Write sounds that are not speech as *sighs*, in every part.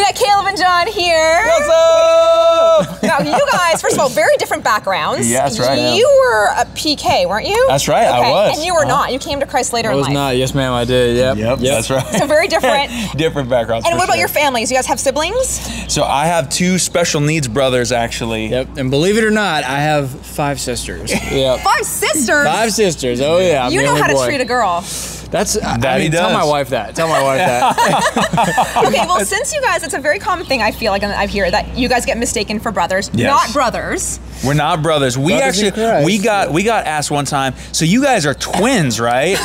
We got Caleb and John here. What's up? *laughs* Now, you guys, first of all, very different backgrounds. Yeah, that's right. You were a PK, weren't you? That's right, I Okay, was. And you were Uh-huh. not. You came to Christ later I in was life. not. Yes, ma'am. I did. Yep. Yep, yep. that's right. So very different. *laughs* Different backgrounds. And what about sure. your families? You guys have siblings? So I have two special needs brothers actually. Yep. And believe it or not, I have five sisters. *laughs* yep. Five sisters. Five sisters. Oh yeah. I'm You the know only how to treat a girl. That's. I That he mean, tell my wife that. Tell my wife that. *laughs* Okay, well, since you guys, it's a very common thing I feel like and I hear that you guys get mistaken for brothers, Yes. not brothers. We're not brothers. We Brothers actually Christ. we got we got asked one time. So you guys are twins, right?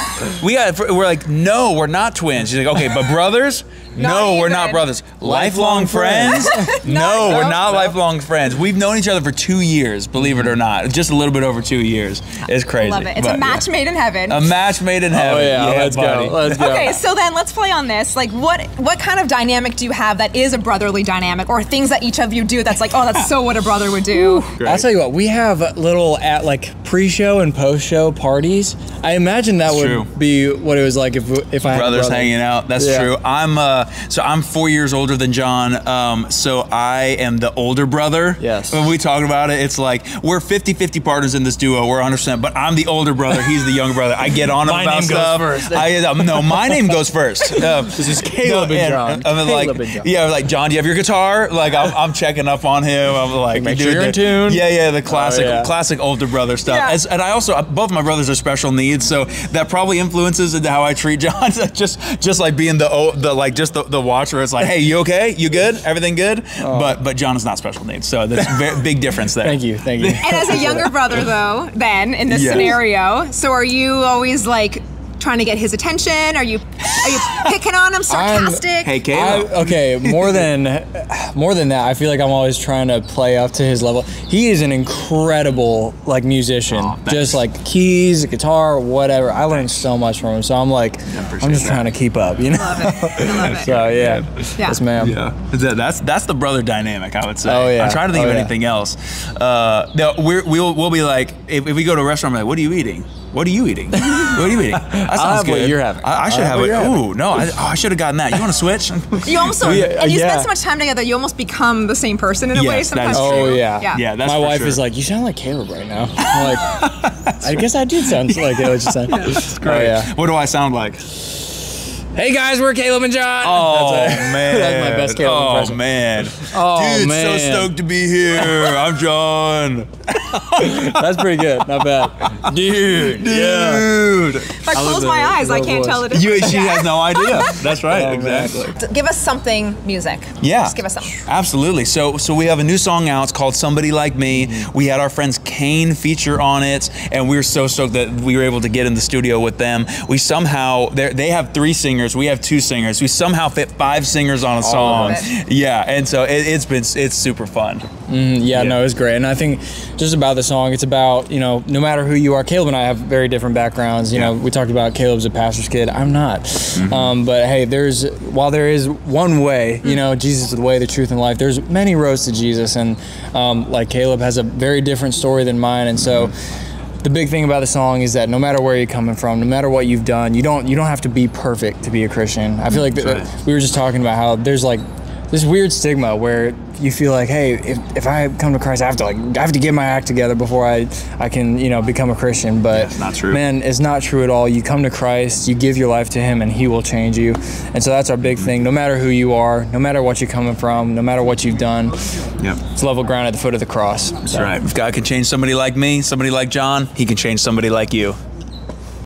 we got we're like no, we're not twins. She's like okay, but brothers? *laughs* Not no, we're not brothers. Lifelong Lifelong friends? *laughs* *laughs* no, No, we're not no. lifelong friends. We've known each other for two years, believe it or not. Just a little bit over two years. It's crazy. Love it. It's but a match made in heaven. A match made in oh, heaven. oh yeah. let's buddy. go. Let's go. Okay, so then let's play on this. Like, what what kind of dynamic do you have that is a brotherly dynamic, or things that each of you do that's like, oh, that's so what a brother would do? I'll tell you what. We have little at like pre-show and post-show parties. I imagine that It's would true. be what it was like if if I had brothers brother. hanging out. That's Yeah. true. I'm uh, so I'm four years older than John. Um, so I am the older brother. Yes. When we talk about it, it's like we're 50-50 partners in this duo. We're 100, percent but I'm the older brother. He's the younger brother. I get on him *laughs* My about name goes stuff. first. I um, no, my name goes first. Um, *laughs* This is Caleb and John. I'm like, Caleb and John. yeah, like John, do you have your guitar? Like I'm, I'm checking up on him. I'm like, Make sure you're in tune. Yeah, yeah, the classic, yeah. classic older brother stuff. Yeah. As- and I also uh, both my brothers are special needs, so that probably influences into how I treat John. *laughs* just just like being the o- the like just the, the watcher. It's like, hey, you okay? You good? Everything good? Oh. But but John is not special needs, so there's a very big difference there. Thank you. Thank you. And as a younger brother, though, then in this Yes. scenario, so are you always like trying to get his attention? Are you are you picking on him, *laughs* sarcastic? Hey, I, Caleb. okay, more than *sighs* more than that, I feel like I'm always trying to play up to his level. He is an incredible like musician, Aw, thanks. just like keys, guitar, whatever. I learned so much from him, so I'm like, I'm just that. trying to keep up, you know. Love it. Love *laughs* it. so yeah, Yeah. yes, ma'am. Yeah, that's that's the brother dynamic. I would say. Oh, yeah. I'm trying to think Oh, of yeah. anything else. Uh, no, we're, we'll we'll be like if, if we go to a restaurant, we're like, what are you eating? What are you eating? *laughs* What are you eating? That sounds have what you're having. I, I should I'll have have it. what you're Ooh, no, I, oh, I should have gotten that. You want to switch? *laughs* You almost We- uh, and you yeah. spend so much time together, you almost become the same person in a way. Yes, that Sometimes. is Oh true. yeah, Yeah. Yeah, that's My for wife sure. is like, you sound like Caleb right now. *laughs* I'm like, I guess I did sound like what you said. That's Great. Oh, yeah. What do I sound like? Hey guys, we're Caleb and John. Oh *laughs* That's it. *laughs* man, That's my best Caleb Oh impression. man, *laughs* Oh, dude, man. so stoked to be here. I'm John, That's pretty good. Not bad. Dude. Yeah. dude. If I I close love my the- eyes, I can't voice. tell the difference. You, she has no idea. That's right, Oh, man. exactly. Give us something music. Yeah. Just give us something. Absolutely. So so we have a new song out. It's called Somebody Like Me. We had our friends CAIN feature on it, and we were so stoked that we were able to get in the studio with them. We somehow they have three singers. We have two singers. We somehow fit five singers on a song. of it. Yeah, and so it, it's been it's super fun. Yeah, no, it's great. And I think just about the song, it's about, you know, no matter who you are, Caleb and I have very different backgrounds. You know, we talked about Caleb's a pastor's kid. I'm not. Um, but hey, there's, while there is one way, you know, Jesus is the way, the truth, and life, there's many roads to Jesus. And um, like Caleb has a very different story than mine. And so, the big thing about the song is that no matter where you're coming from, no matter what you've done, you don't you don't have to be perfect to be a Christian. I feel like That's we were just talking about how there's like this weird stigma where you feel like, hey, if, if I come to Christ, I have to like I have to get my act together before I I can you know become a Christian. But Yeah, not true. man, it's not true at all. You come to Christ, you give your life to Him, and He will change you. And so that's our big mm-hmm. thing. No matter who you are, no matter what you're coming from, no matter what you've done, Yep. it's level ground at the foot of the cross. That's right. If God can change somebody like me, somebody like John, He can change somebody like you.